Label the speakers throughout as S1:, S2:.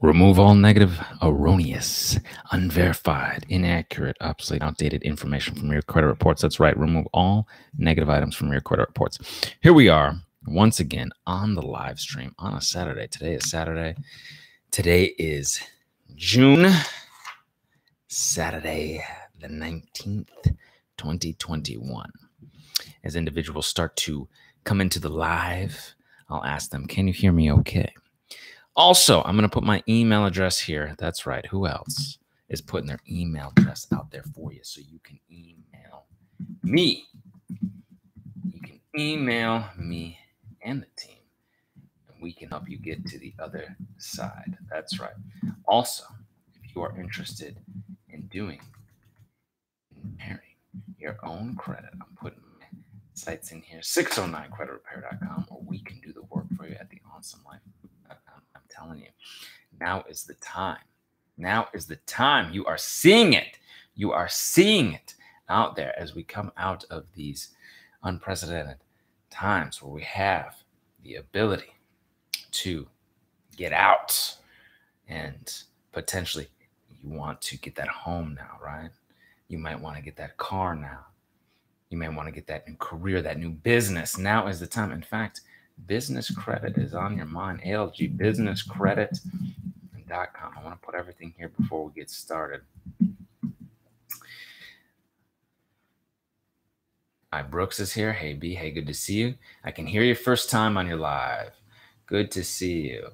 S1: Remove all negative, erroneous, unverified, inaccurate, obsolete, outdated information from your credit reports. That's right. Remove all negative items from your credit reports. Here we are once again on the live stream on a Saturday. Today is Saturday. Today is June, Saturday, the 19th, 2021. As individuals start to come into the live, I'll ask them, Can you hear me okay? Also, I'm going to put my email address here. That's right. Who else is putting their email address out there for you so you can email me? You can email me and the team, and we can help you get to the other side. That's right. Also, if you are interested in doing repairing your own credit, I'm putting sites in here 609creditrepair.com, or we can do the work for you at the awesome life telling you, now is the time. Now is the time. You are seeing it. You are seeing it out there as we come out of these unprecedented times where we have the ability to get out and potentially you want to get that home now, right? You might want to get that car now. You may want to get that new career, that new business. Now is the time. In fact, business credit is on your mind. ALG business credit.com. I want to put everything here before we get started. Hi, Brooks is here. Hey, B. Hey, good to see you. I can hear you first time on your live. Good to see you.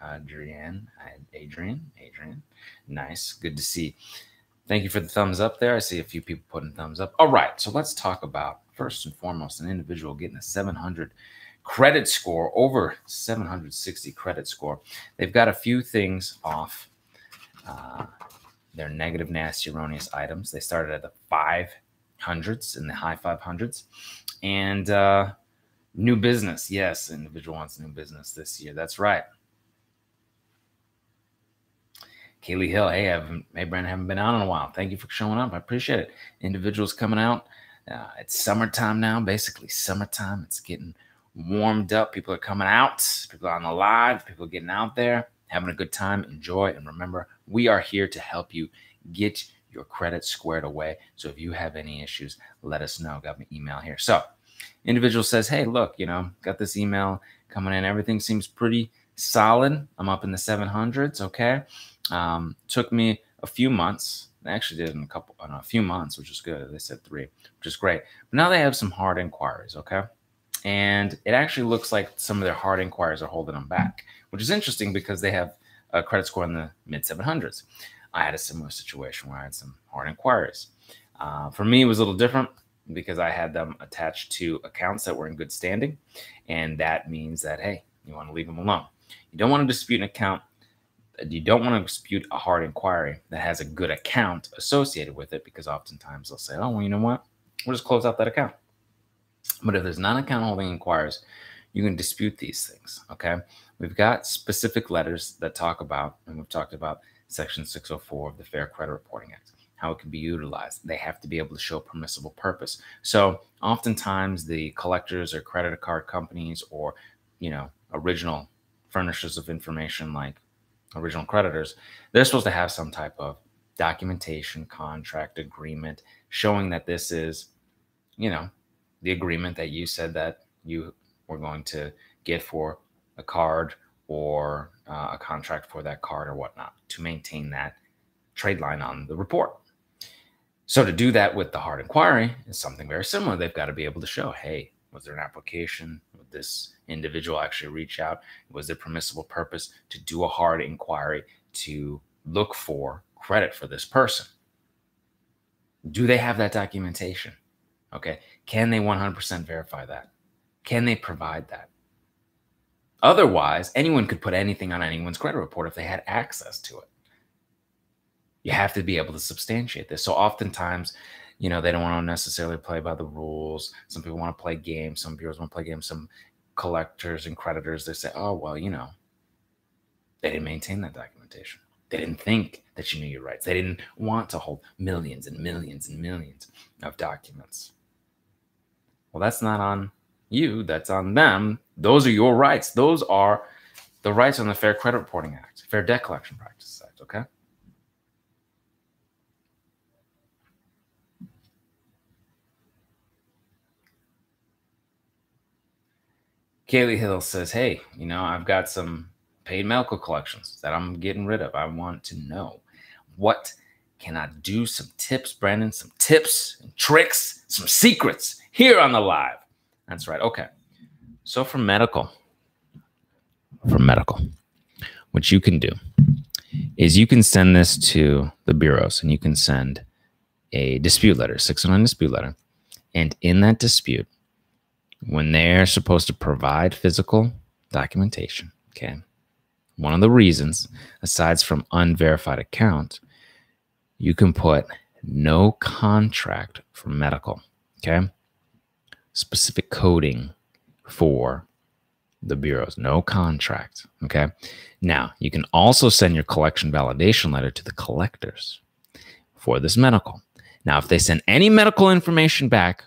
S1: Adrienne, Adrian, Adrian. Nice. Good to see. Thank you for the thumbs up there. I see a few people putting thumbs up. All right. So let's talk about first and foremost an individual getting a 700 credit score, over 760 credit score. They've got a few things off. Uh, their negative, nasty, erroneous items. They started at the 500s in the high 500s. And uh, new business. Yes, individual wants new business this year. That's right. Kaylee Hill, hey, I haven't, hey, Brandon, haven't been out in a while. Thank you for showing up. I appreciate it. Individuals coming out. Uh, it's summertime now, basically summertime. It's getting warmed up. People are coming out. People are on the live. People are getting out there, having a good time. Enjoy. And remember, we are here to help you get your credit squared away. So if you have any issues, let us know. Got my email here. So individual says, Hey, look, you know, got this email coming in. Everything seems pretty solid. I'm up in the 700s. Okay. Um, took me a few months. I actually did in a couple, in a few months, which is good. They said three, which is great. But now they have some hard inquiries. Okay. And it actually looks like some of their hard inquiries are holding them back, which is interesting because they have a credit score in the mid 700s. I had a similar situation where I had some hard inquiries. Uh, for me, it was a little different because I had them attached to accounts that were in good standing. And that means that, hey, you want to leave them alone. You don't want to dispute an account. You don't want to dispute a hard inquiry that has a good account associated with it because oftentimes they'll say, oh, well, you know what? We'll just close out that account. But if there's non-account holding inquiries, you can dispute these things. Okay. We've got specific letters that talk about, and we've talked about Section 604 of the Fair Credit Reporting Act, how it can be utilized. They have to be able to show permissible purpose. So oftentimes the collectors or credit card companies or, you know, original furnishers of information like original creditors, they're supposed to have some type of documentation, contract, agreement showing that this is, you know, the agreement that you said that you were going to get for a card or uh, a contract for that card or whatnot to maintain that trade line on the report. So to do that with the hard inquiry is something very similar. They've got to be able to show, hey, was there an application? Would this individual actually reach out? Was there permissible purpose to do a hard inquiry to look for credit for this person? Do they have that documentation? Okay. Can they 100% verify that? Can they provide that? Otherwise, anyone could put anything on anyone's credit report if they had access to it. You have to be able to substantiate this. So oftentimes, you know, they don't want to necessarily play by the rules. Some people want to play games. Some viewers want to play games. Some collectors and creditors, they say, oh, well, you know, they didn't maintain that documentation. They didn't think that you knew your rights. They didn't want to hold millions and millions and millions of documents. Well, that's not on you, that's on them. Those are your rights. Those are the rights on the Fair Credit Reporting Act, Fair Debt Collection Practices Act, okay? Kaylee Hill says, Hey, you know, I've got some paid medical collections that I'm getting rid of. I want to know what can I do? Some tips, Brandon, some tips and tricks, some secrets here on the live. That's right. Okay. So for medical, for medical, what you can do is you can send this to the bureaus and you can send a dispute letter, 609 dispute letter. And in that dispute, when they're supposed to provide physical documentation, okay, one of the reasons, aside from unverified account, you can put no contract for medical, okay? Specific coding for the bureaus, no contract, okay? Now, you can also send your collection validation letter to the collectors for this medical. Now, if they send any medical information back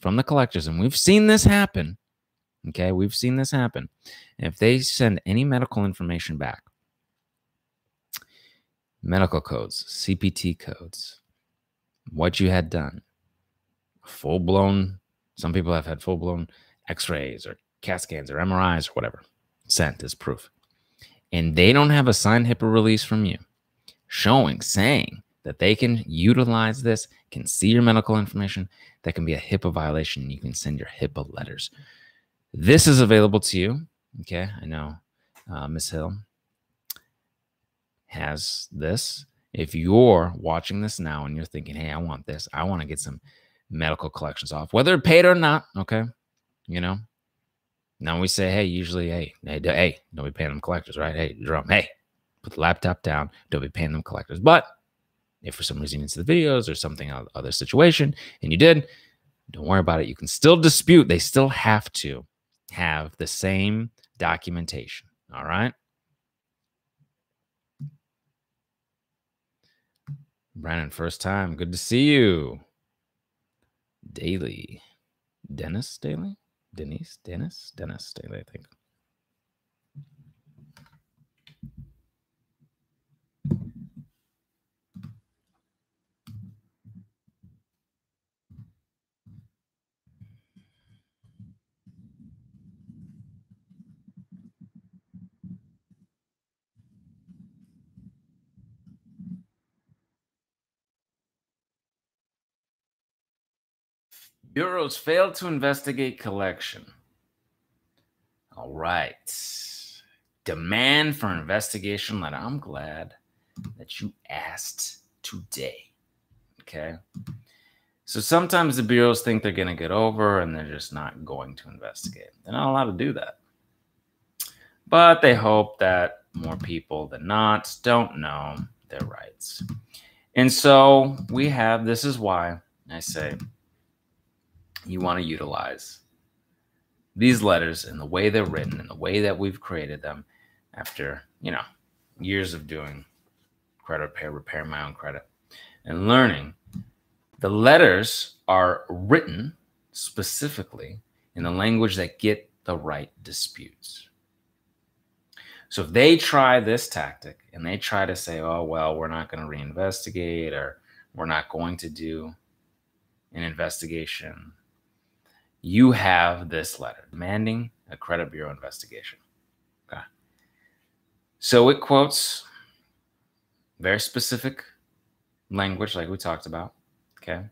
S1: from the collectors, and we've seen this happen, okay, we've seen this happen. If they send any medical information back, medical codes, CPT codes, what you had done, full blown, some people have had full blown x rays or CAT scans or MRIs or whatever sent as proof. And they don't have a signed HIPAA release from you showing, saying that they can utilize this, can see your medical information, that can be a HIPAA violation. You can send your HIPAA letters. This is available to you. Okay, I know uh, Miss Hill has this. If you're watching this now and you're thinking, hey, I want this, I want to get some medical collections off, whether paid or not, okay, you know. Now we say, hey, usually, hey, hey, hey, don't be paying them collectors, right? Hey, Jerome, hey, put the laptop down, don't be paying them collectors. But if for some reason it's the videos or something other situation and you did, don't worry about it. You can still dispute. They still have to have the same documentation. All right. Brandon, first time. Good to see you. Daily. Dennis Daly? Denise? Dennis? Dennis Daly, I think. Bureaus failed to investigate collection. All right. Demand for investigation letter. I'm glad that you asked today. Okay. So sometimes the bureaus think they're going to get over and they're just not going to investigate. They're not allowed to do that. But they hope that more people than not don't know their rights. And so we have this is why I say you want to utilize these letters and the way they're written and the way that we've created them after, you know, years of doing credit repair, repair my own credit, and learning. The letters are written specifically in the language that get the right disputes. So if they try this tactic and they try to say, oh, well, we're not going to reinvestigate or we're not going to do an investigation you have this letter demanding a credit bureau investigation. Okay. So it quotes very specific language, like we talked about. Okay.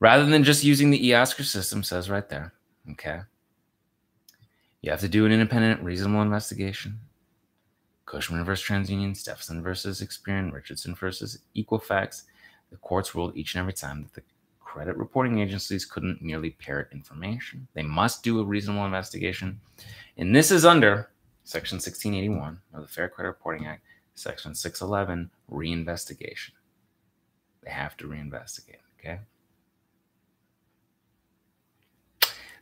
S1: Rather than just using the eOscar system, says right there. Okay. You have to do an independent, reasonable investigation. Cushman versus TransUnion, Stephenson versus Experian, Richardson versus Equifax. The courts ruled each and every time that the credit reporting agencies couldn't merely parrot information. They must do a reasonable investigation. And this is under Section 1681 of the Fair Credit Reporting Act, Section 611, reinvestigation. They have to reinvestigate, okay?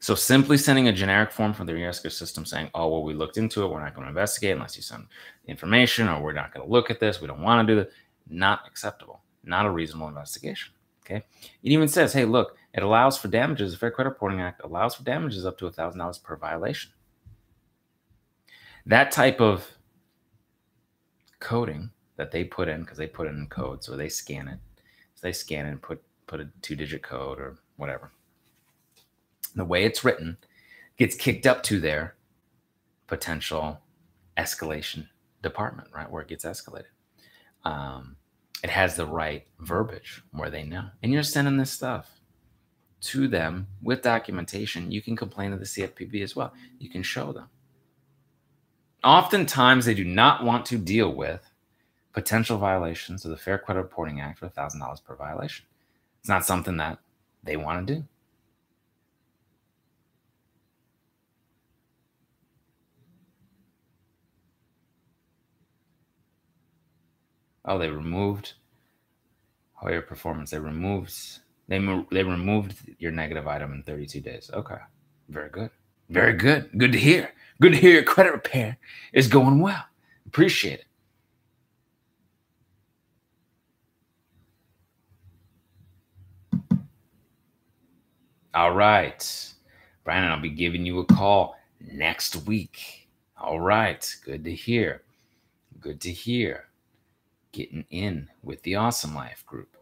S1: So simply sending a generic form from the eOscar system saying, oh, well, we looked into it. We're not going to investigate unless you send information or we're not going to look at this. We don't want to do that. Not acceptable. Not a reasonable investigation. Okay. It even says, hey, look, it allows for damages. The Fair Credit Reporting Act allows for damages up to $1,000 per violation. That type of coding that they put in, because they put it in code, so they scan it. So they scan it and put put a two digit code or whatever. The way it's written gets kicked up to their potential escalation department, right? Where it gets escalated. Um, it has the right verbiage where they know. And you're sending this stuff to them with documentation. You can complain to the CFPB as well. You can show them. Oftentimes, they do not want to deal with potential violations of the Fair Credit Reporting Act for $1,000 per violation. It's not something that they want to do. Oh, they removed oh, your performance. They removed they they removed your negative item in 32 days. Okay, very good, very good. Good to hear. Good to hear your credit repair is going well. Appreciate it. All right. Brandon, I'll be giving you a call next week. All right. Good to hear. Good to hear. Getting in with the Awesome Life group.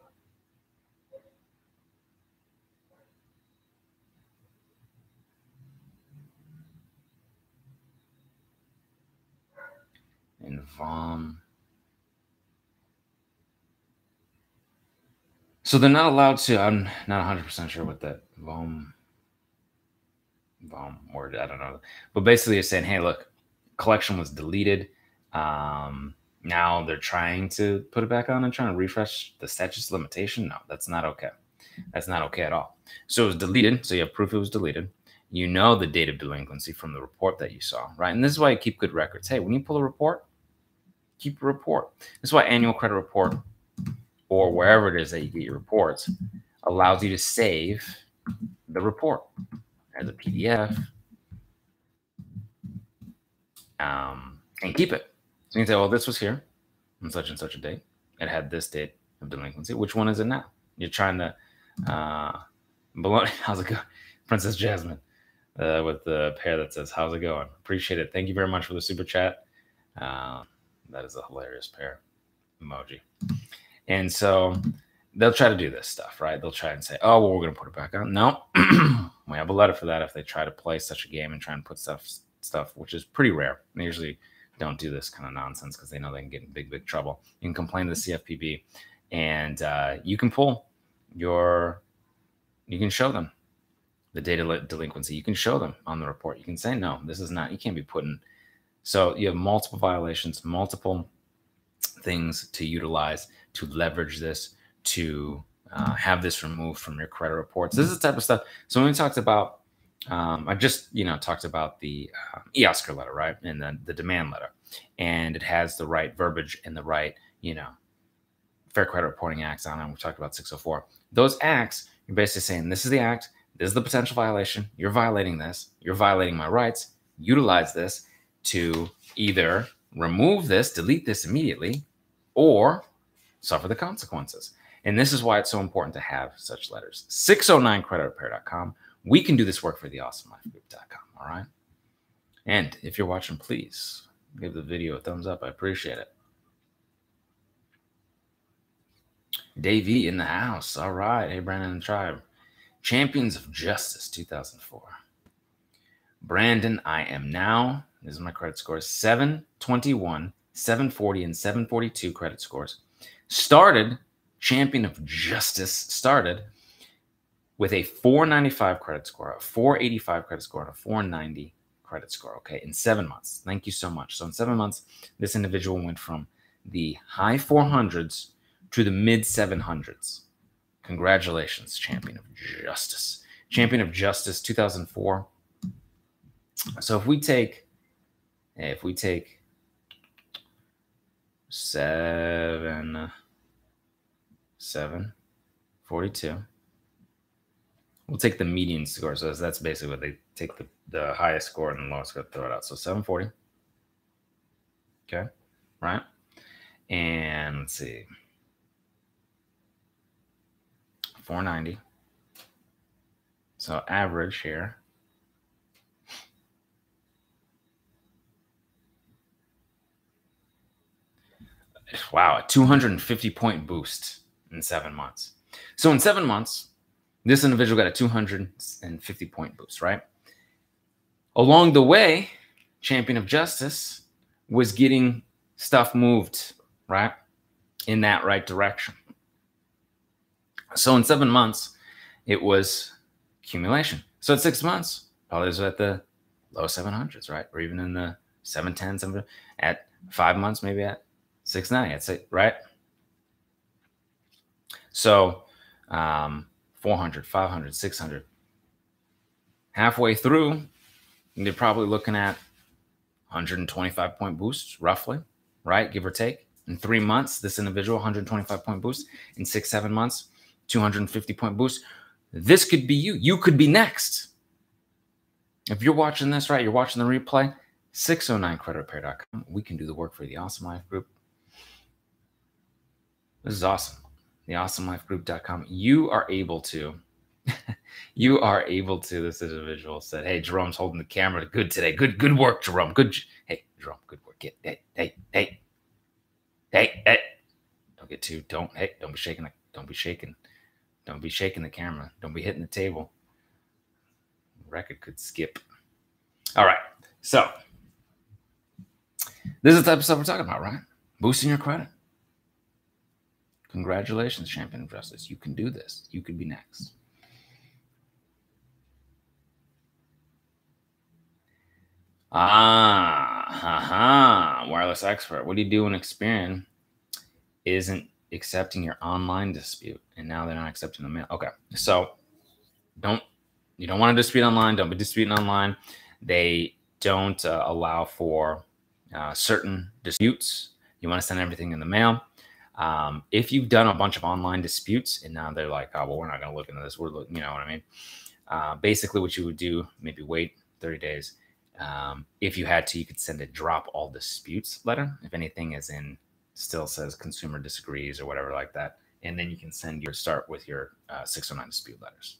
S1: And VOM. So they're not allowed to. I'm not 100% sure what that vom vom word. I don't know. But basically, you're saying, hey, look, collection was deleted. Um, now they're trying to put it back on and trying to refresh the statute limitation. No, that's not okay. That's not okay at all. So it was deleted. So you have proof it was deleted. You know the date of delinquency from the report that you saw, right? And this is why you keep good records. Hey, when you pull a report, keep a report. This is why annual credit report or wherever it is that you get your reports allows you to save the report as a PDF um, and keep it. You can say, well, this was here on such and such a date. It had this date of delinquency. Which one is it now? You're trying to, uh, Bologna, how's it going? Princess Jasmine uh, with the pear that says, how's it going? Appreciate it. Thank you very much for the super chat. Uh, that is a hilarious pear emoji. And so they'll try to do this stuff, right? They'll try and say, oh, well, we're going to put it back on. No, we have a letter for that if they try to play such a game and try and put stuff, stuff which is pretty rare. They usually don't do this kind of nonsense because they know they can get in big, big trouble. You can complain to the CFPB and uh, you can pull your, you can show them the data delinquency. You can show them on the report. You can say, no, this is not, you can't be putting. So you have multiple violations, multiple things to utilize to leverage this to uh, have this removed from your credit reports. This is the type of stuff. So when we talked about, um, I just you know talked about the uh, letter, right, and then the demand letter, and it has the right verbiage and the right you know Fair Credit Reporting Acts on it. We talked about 604. Those acts, you're basically saying this is the act, this is the potential violation. You're violating this. You're violating my rights. Utilize this to either remove this, delete this immediately, or suffer the consequences. And this is why it's so important to have such letters. 609creditrepair.com. We can do this work for the awesomelifegroup.com. All right. And if you're watching, please give the video a thumbs up. I appreciate it. Davey in the house. All right. Hey, Brandon and Tribe. Champions of Justice 2004. Brandon, I am now, this is my credit score, 721, 740, and 742 credit scores started champion of justice started with a 495 credit score a 485 credit score and a 490 credit score okay in seven months. Thank you so much. So in seven months this individual went from the high 400s to the mid 700s congratulations champion of justice. Champion of justice 2004 so if we take if we take seven, seven, 42. We'll take the median score. So that's basically what they take the, the highest score and the lowest score, throw it out. So 740. Okay. Right. And let's see. 490. So average here wow, a 250 point boost in seven months. So in seven months, this individual got a 250 point boost, right? Along the way, Champion of Justice was getting stuff moved, right? In that right direction. So in seven months, it was accumulation. So at six months, probably was at the low 700s, right? Or even in the 710, 7, at five months, maybe at 690, I'd say, right? So um, 400, 500, 600. Halfway through, you're probably looking at 125 point boosts, roughly, right? Give or take. In three months, this individual 125 point boost. In six, seven months, 250 point boost. This could be you. You could be next. If you're watching this, right, you're watching the replay, 609creditrepair.com. We can do the work for the Awesome Life Group. This is awesome. The awesomelifegroup.com. You are able to, you are able to, this individual said, Hey, Jerome's holding the camera. Good today. Good, good work, Jerome. Good. Hey, Jerome, good work. Get, hey, hey, hey, hey, hey. Don't get too, don't, hey, don't be shaking, don't be shaking don't be shaking the camera. Don't be hitting the table. Record could skip. All right. So this is the type of stuff we're talking about, right? Boosting your credit. Congratulations, champion of justice. You can do this. You could be next. Ah, haha. Wireless expert. What do you do when Experian isn't accepting your online dispute and now they're not accepting the mail. Okay. So don't you don't want to dispute online, don't be disputing online. They don't uh, allow for uh, certain disputes. You want to send everything in the mail. Um, if you've done a bunch of online disputes and now they're like, oh, well, we're not going to look into this. We're you know what I mean? Uh, basically, what you would do, maybe wait 30 days. Um, if you had to, you could send a drop all disputes letter. If anything is in still says consumer disagrees or whatever like that. And then you can send your start with your uh, 609 dispute letters.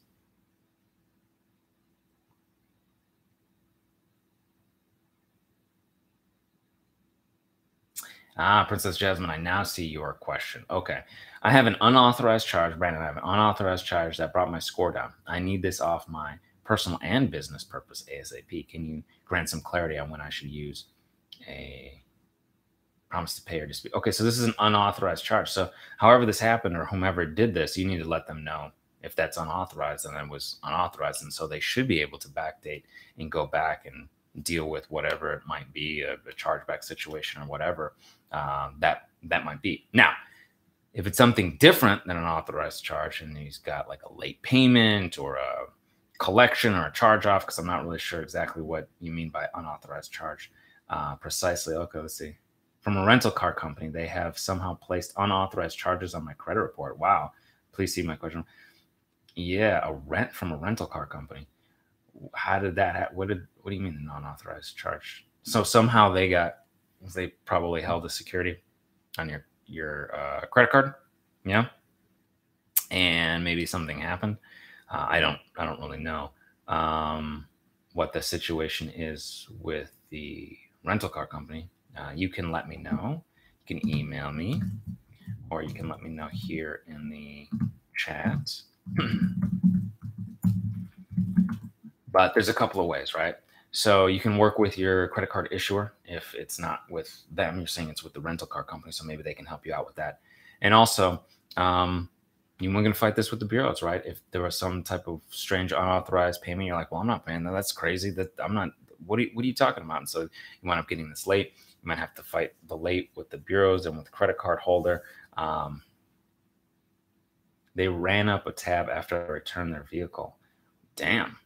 S1: Ah, Princess Jasmine, I now see your question. Okay. I have an unauthorized charge, Brandon. I have an unauthorized charge that brought my score down. I need this off my personal and business purpose ASAP. Can you grant some clarity on when I should use a promise to pay or dispute. Okay, so this is an unauthorized charge. So however this happened or whomever did this, you need to let them know if that's unauthorized and it was unauthorized. And so they should be able to backdate and go back and deal with whatever it might be, a, a chargeback situation or whatever um, that that might be. Now, if it's something different than an authorized charge and he's got like a late payment or a collection or a charge off, because I'm not really sure exactly what you mean by unauthorized charge uh, precisely. Okay, let's see from a rental car company. They have somehow placed unauthorized charges on my credit report. Wow. Please see my question. Yeah, a rent from a rental car company. How did that? Ha- what did? What do you mean, an unauthorized charge? So somehow they got. They probably held the security on your your uh, credit card. Yeah. And maybe something happened. Uh, I don't. I don't really know um, what the situation is with the rental car company uh, you can let me know. You can email me, or you can let me know here in the chat. but there's a couple of ways, right? So you can work with your credit card issuer if it's not with them. You're saying it's with the rental car company, so maybe they can help you out with that. And also, um, you weren't going to fight this with the bureaus, right? If there was some type of strange unauthorized payment, you're like, well, I'm not paying that. That's crazy. That I'm not. What are you, what are you talking about? And so you wind up getting this late. You might have to fight the late with the bureaus and with the credit card holder. Um, they ran up a tab after I returned their vehicle. Damn.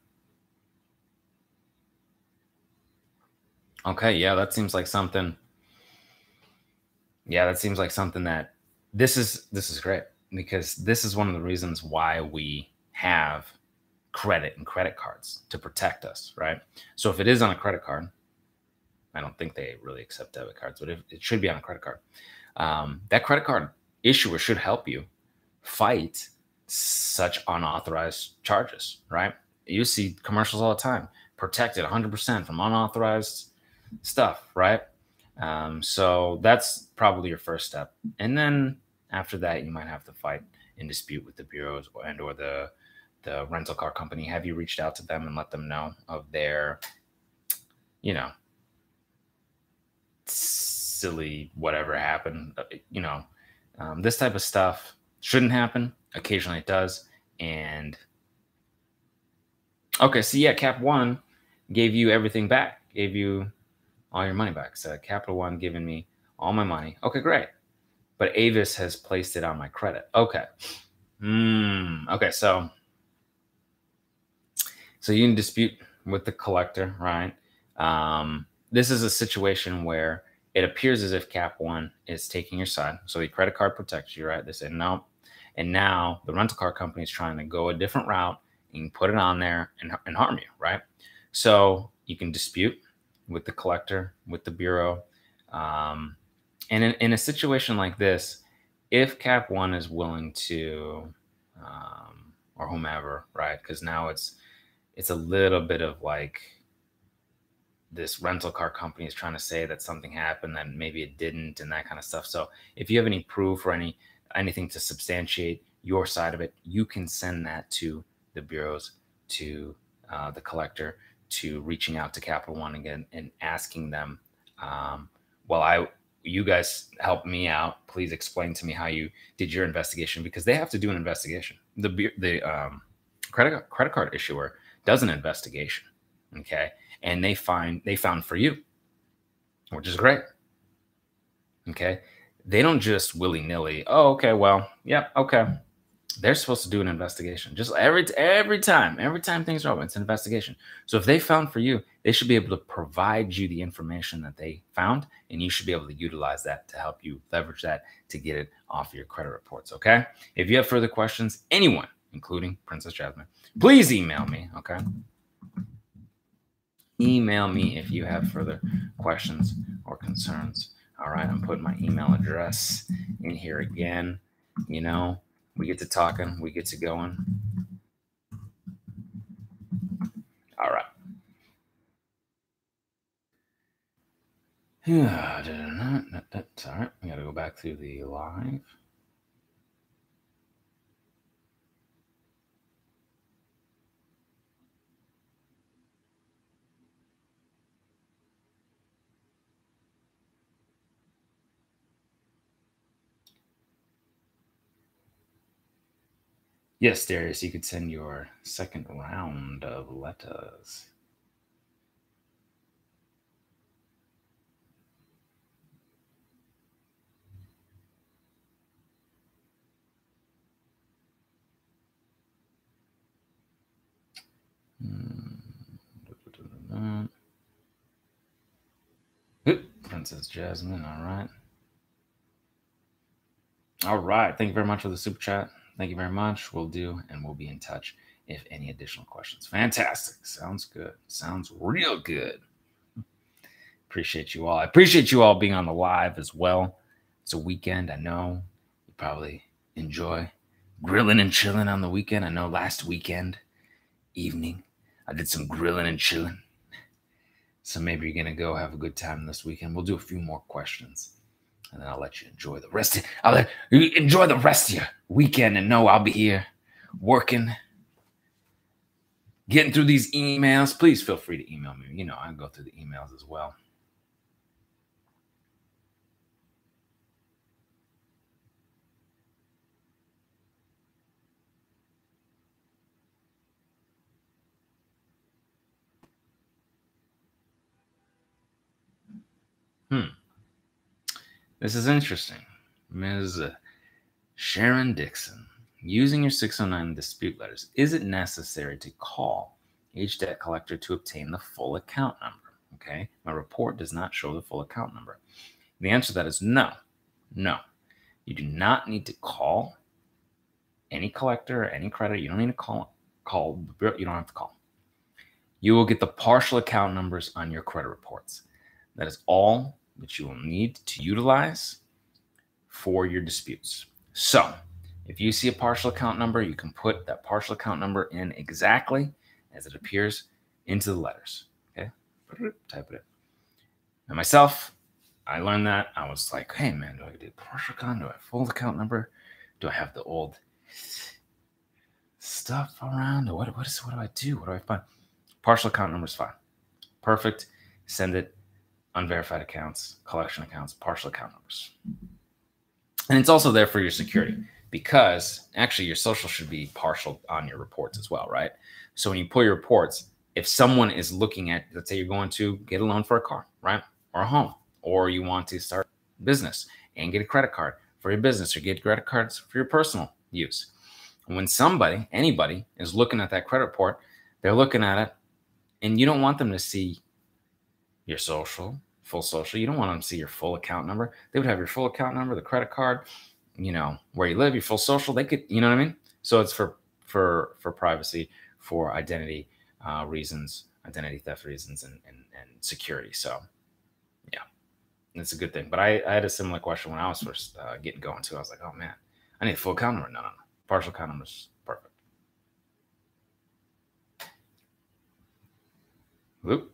S1: Okay, yeah, that seems like something. Yeah, that seems like something that this is this is great because this is one of the reasons why we have credit and credit cards to protect us, right? So if it is on a credit card, I don't think they really accept debit cards, but it, it should be on a credit card. Um, that credit card issuer should help you fight such unauthorized charges, right? You see commercials all the time, protected 100% from unauthorized stuff, right? Um, so that's probably your first step. And then after that, you might have to fight in dispute with the bureaus and or the the rental car company. Have you reached out to them and let them know of their, you know, silly whatever happened? Uh, you know, um, this type of stuff shouldn't happen. Occasionally it does. And okay, so yeah, Cap One gave you everything back, gave you all your money back. So Capital One giving me all my money. Okay, great. But Avis has placed it on my credit. Okay. Mm, okay, so so you can dispute with the collector, right? Um, this is a situation where it appears as if Cap One is taking your side. So the credit card protects you, right? They say no. And now the rental car company is trying to go a different route and put it on there and, and harm you, right? So you can dispute with the collector, with the bureau. Um, and in, in, a situation like this, if Cap One is willing to, um, or whomever, right? Because now it's it's a little bit of like this rental car company is trying to say that something happened that maybe it didn't and that kind of stuff. So if you have any proof or any anything to substantiate your side of it, you can send that to the bureaus, to uh, the collector, to reaching out to Capital One again and asking them, um, well, I you guys help me out. Please explain to me how you did your investigation because they have to do an investigation. The the um, credit credit card issuer does an investigation, okay, and they find they found for you, which is great. Okay, they don't just willy nilly. Oh, okay, well, yeah, okay they're supposed to do an investigation. Just every every time every time things are open it's an investigation. So if they found for you they should be able to provide you the information that they found and you should be able to utilize that to help you leverage that to get it off your credit reports okay? If you have further questions anyone including princess jasmine please email me okay? Email me if you have further questions or concerns. All right i'm putting my email address in here again you know we get to talking, we get to going. All right. Yeah, all right. We got to go back through the live. Yes, Darius, you could send your second round of letters. Hmm. Princess Jasmine, all right. All right. Thank you very much for the super chat. Thank you very much. We'll do, and we'll be in touch if any additional questions. Fantastic. Sounds good. Sounds real good. Appreciate you all. I appreciate you all being on the live as well. It's a weekend. I know you probably enjoy grilling and chilling on the weekend. I know last weekend evening I did some grilling and chilling. So maybe you're going to go have a good time this weekend. We'll do a few more questions and then I'll let you enjoy the rest. Of, I'll let you enjoy the rest of your weekend, and know I'll be here working, getting through these emails. Please feel free to email me. You know, I go through the emails as well. Hmm. This is interesting. Ms. Sharon Dixon, using your 609 dispute letters, is it necessary to call each debt collector to obtain the full account number? Okay. My report does not show the full account number. The answer to that is no. No. You do not need to call any collector or any credit. You don't need to call call you don't have to call. You will get the partial account numbers on your credit reports. That is all that you will need to utilize for your disputes. So, if you see a partial account number, you can put that partial account number in exactly as it appears into the letters. Okay, type it in. And myself, I learned that. I was like, hey man, do I do partial account? Do I have full account number? Do I have the old stuff around? What what is what do I do? What do I find? Partial account number is fine. Perfect. Send it. Unverified accounts, collection accounts, partial account numbers. And it's also there for your security because actually your social should be partial on your reports as well, right? So when you pull your reports, if someone is looking at, let's say you're going to get a loan for a car, right? Or a home, or you want to start business and get a credit card for your business or get credit cards for your personal use. And When somebody, anybody is looking at that credit report, they're looking at it and you don't want them to see your social, full social. You don't want them to see your full account number. They would have your full account number, the credit card, you know, where you live, your full social. They could, you know what I mean? So it's for for for privacy, for identity uh, reasons, identity theft reasons, and, and and security. So yeah, it's a good thing. But I, I had a similar question when I was first uh, getting going too. I was like, oh man, I need a full account number. No, no, no. Partial account number is perfect. Whoop.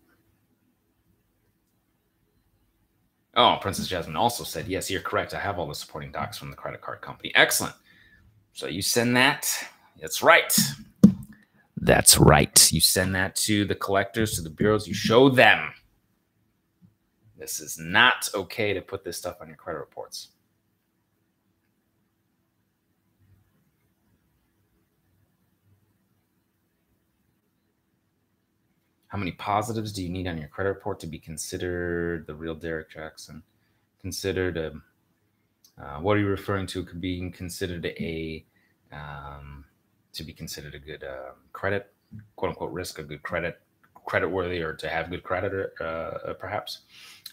S1: Oh, Princess Jasmine also said, yes, you're correct. I have all the supporting docs from the credit card company. Excellent. So you send that. That's right. That's right. You send that to the collectors, to the bureaus. You show them this is not okay to put this stuff on your credit reports. How many positives do you need on your credit report to be considered the real Derek Jackson? Considered a, uh, what are you referring to? Could be considered a, um, to be considered a good uh, credit, quote unquote, risk, a good credit, credit worthy, or to have good credit, uh, perhaps,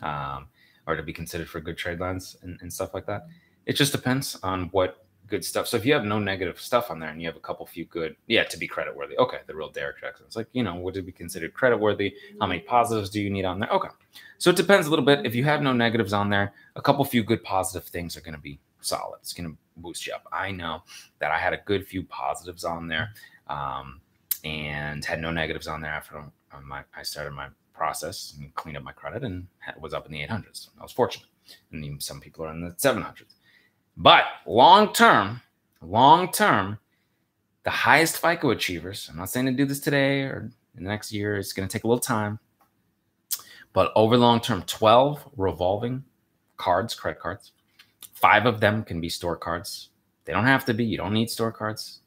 S1: um, or to be considered for good trade lines and, and stuff like that. It just depends on what good stuff. So if you have no negative stuff on there and you have a couple few good, yeah, to be credit worthy. Okay, the real Derek Jackson. It's like, you know, would it be considered credit worthy? How many positives do you need on there? Okay. So it depends a little bit. If you have no negatives on there, a couple few good positive things are going to be solid. It's going to boost you up. I know that I had a good few positives on there um, and had no negatives on there after my, I started my process and cleaned up my credit and was up in the 800s. I was fortunate. And some people are in the 700s. But long term, long term, the highest FICO achievers, I'm not saying to do this today or in the next year, it's going to take a little time. But over long term, 12 revolving cards, credit cards, five of them can be store cards. They don't have to be, you don't need store cards.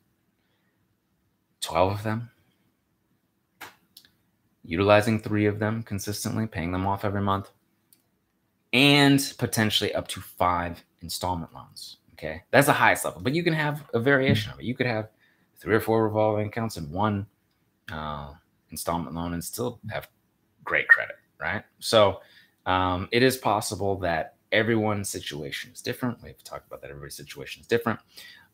S1: 12 of them, utilizing three of them consistently, paying them off every month, and potentially up to five installment loans. Okay, that's the highest level, but you can have a variation of it. You could have three or four revolving accounts and one uh, installment loan and still have great credit, right? So um, it is possible that everyone's situation is different. We've talked about that. Everybody's situation is different,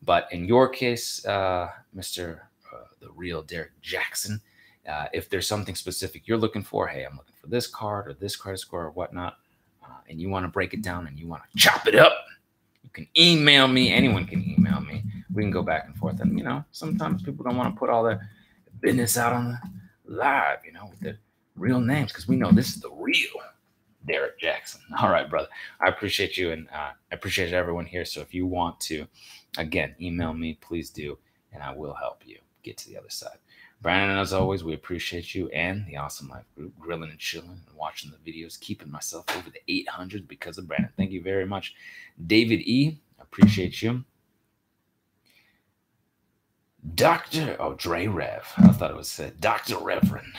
S1: but in your case, uh, Mr. Uh, the real Derek Jackson, uh, if there's something specific you're looking for, hey, I'm looking for this card or this credit score or whatnot, uh, and you want to break it down and you want to chop it up, you can email me. Anyone can email me. We can go back and forth. And, you know, sometimes people don't want to put all their business out on the live, you know, with the real names because we know this is the real Derek Jackson. All right, brother. I appreciate you and uh, I appreciate everyone here. So if you want to, again, email me, please do, and I will help you get to the other side. Brandon, as always, we appreciate you and the Awesome Life Group grilling and chilling and watching the videos, keeping myself over the 800 because of Brandon. Thank you very much. David E., appreciate you. Dr. Oh, Dre Rev. I thought it was Dr. Reverend.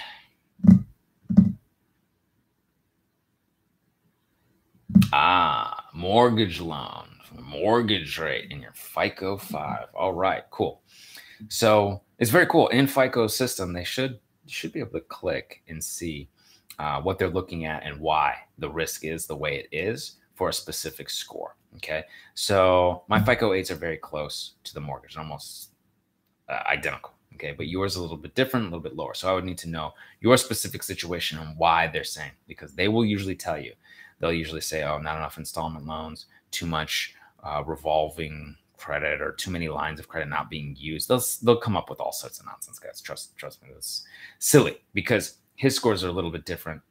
S1: Ah, mortgage loan, mortgage rate in your FICO 5. All right, cool. So it's very cool. In FICO system, they should should be able to click and see uh, what they're looking at and why the risk is the way it is for a specific score. Okay, so my FICO 8s are very close to the mortgage, almost uh, identical. Okay, but yours is a little bit different, a little bit lower. So I would need to know your specific situation and why they're saying because they will usually tell you. They'll usually say, "Oh, not enough installment loans, too much uh, revolving credit or too many lines of credit not being used. They'll they'll come up with all sorts of nonsense, guys. Trust trust me, it's silly because his scores are a little bit different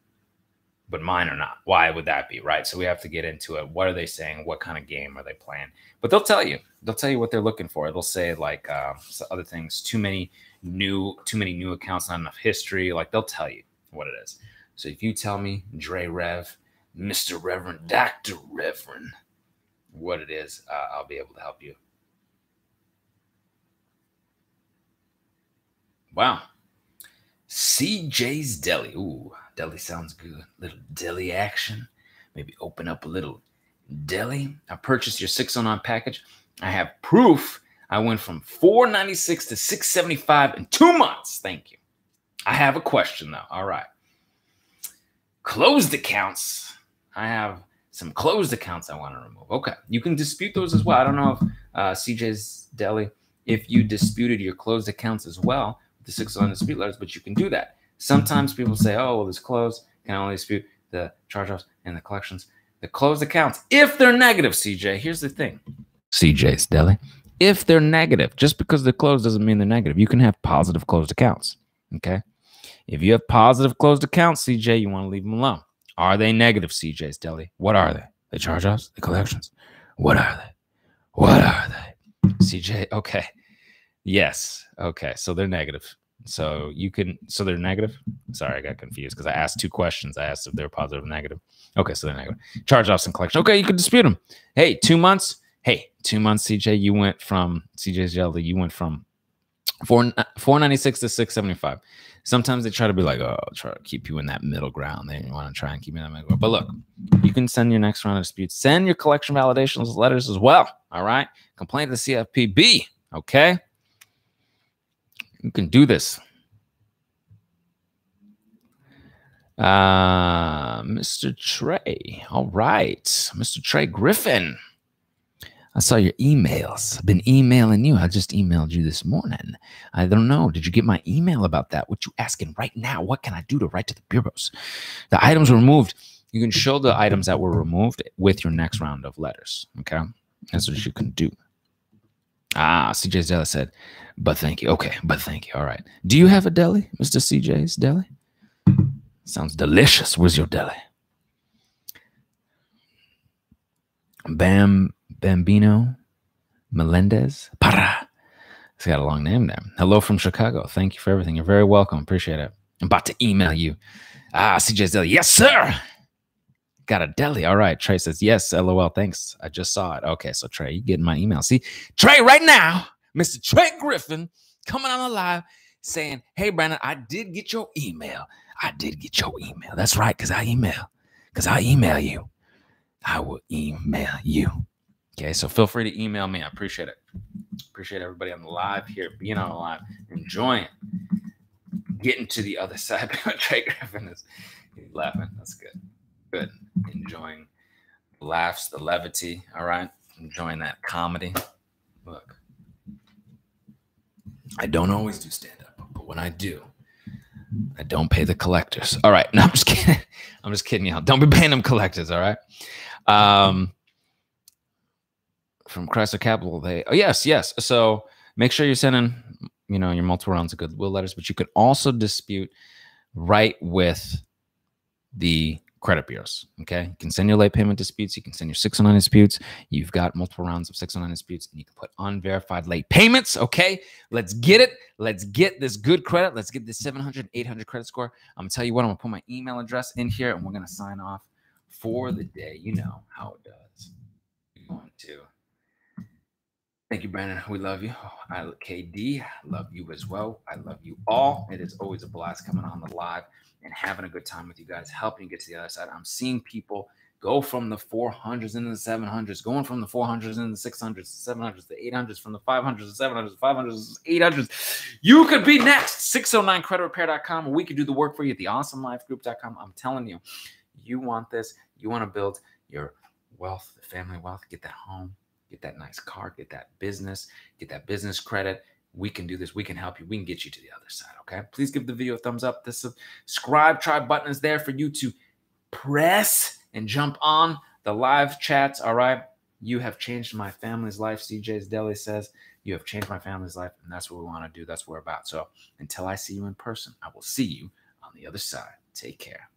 S1: but mine are not. Why would that be? Right. So we have to get into it. What are they saying? What kind of game are they playing? But they'll tell you. They'll tell you what they're looking for. They'll say like uh, other things. Too many new, too many new accounts, not enough history. Like they'll tell you what it is. So if you tell me, Dre Rev, Mr. Reverend, Doctor Reverend, what it is, uh, I'll be able to help you. Wow. CJ's Deli. Ooh, deli sounds good. Little deli action. Maybe open up a little deli. I purchased your 609 package. I have proof I went from 496 to 675 in two months. Thank you. I have a question though. All right. Closed accounts. I have some closed accounts I want to remove. Okay. You can dispute those as well. I don't know if uh, CJ's Deli, if you disputed your closed accounts as well, the 609 dispute letters, but you can do that. Sometimes people say, oh, well, this closed can only dispute the charge offs and the collections. The closed accounts, if they're negative, CJ, here's the thing CJ's Deli. If they're negative, just because they're closed doesn't mean they're negative. You can have positive closed accounts. Okay. If you have positive closed accounts, CJ, you want to leave them alone. Are they negative, CJ's Deli? What are they? The charge offs, the collections. What are they? What are they? CJ, okay. Yes. Okay. So they're negative. So you can, so they're negative. Sorry, I got confused because I asked two questions. I asked if they're positive or negative. Okay, so they're negative. Charge offs and collection. Okay, you can dispute them. Hey, two months. Hey, two months, CJ. You went from CJ's Jelly. You went from four four ninety six to six seventy five. Sometimes they try to be like, oh, try to keep you in that middle ground. They want to try and keep you in that middle ground. But look, you can send your next round of disputes. Send your collection validations letters as well. All right. Complain to the CFPB. Okay. You can do this. Uh, Mr. Trey. All right. Mr. Trey Griffin. I saw your emails. I've been emailing you. I just emailed you this morning. I don't know. Did you get my email about that? What you asking right now? What can I do to write to the bureaus? The items were removed. You can show the items that were removed with your next round of letters. Okay. That's what you can do. Ah, CJ Deli said, but thank you. Okay, but thank you. All right. Do you have a deli, Mr. CJ's Deli? Sounds delicious. Where's your deli? Bam Bambino Melendez Para. It's got a long name there. Hello from Chicago. Thank you for everything. You're very welcome. Appreciate it. I'm about to email you. Ah, CJ's Deli. Yes, sir. Got a deli. All right. Trey says, yes, LOL. Thanks. I just saw it. Okay. So, Trey, you getting my email. See, Trey, right now, Mr. Trey Griffin coming on the live saying, Hey, Brandon, I did get your email. I did get your email. That's right. Because I email. Because I email you. I will email you. Okay. So, feel free to email me. I appreciate it. Appreciate everybody on the live here, being on the live, enjoying getting to the other side. Trey Griffin is laughing. That's good good. Enjoying the laughs, the levity. All right. Enjoying that comedy. Look, I don't always do stand up, but when I do, I don't pay the collectors. All right. No, I'm just kidding. I'm just kidding y'all. Don't be paying them collectors. All right. Um, from Chrysler Capital, they, oh, yes, yes. So make sure you're sending, you know, your multiple rounds of goodwill letters, but you can also dispute right with the credit bureaus. Okay. You can send your late payment disputes. You can send your 609 disputes. You've got multiple rounds of 609 disputes and you can put unverified late payments. Okay. Let's get it. Let's get this good credit. Let's get this 700, 800 credit score. I'm to tell you what, I'm to put my email address in here and we're to sign off for the day. You know how it does. We're going to. Thank you, Brandon. We love you. I KD love you as well. I love you all. Mm-hmm. It is always a blast coming on the live and having a good time with you guys, helping you get to the other side. I'm seeing people go from the 400s into the 700s, going from the 400s into the 600s, the 700s, the 800s, from the 500s to 700s, 500s, 800s. You could be next. 609creditrepair.com. We could do the work for you at the awesomelifegroup.com. I'm telling you, you want this. You want to build your wealth, family wealth, get that home, get that nice car, get that business, get that business credit we can do this. We can help you. We can get you to the other side. Okay. Please give the video a thumbs up. The subscribe tribe button is there for you to press and jump on the live chats. All right. You have changed my family's life. CJ's Deli says, You have changed my family's life. And that's what we want to do. That's what we're about. So until I see you in person, I will see you on the other side. Take care.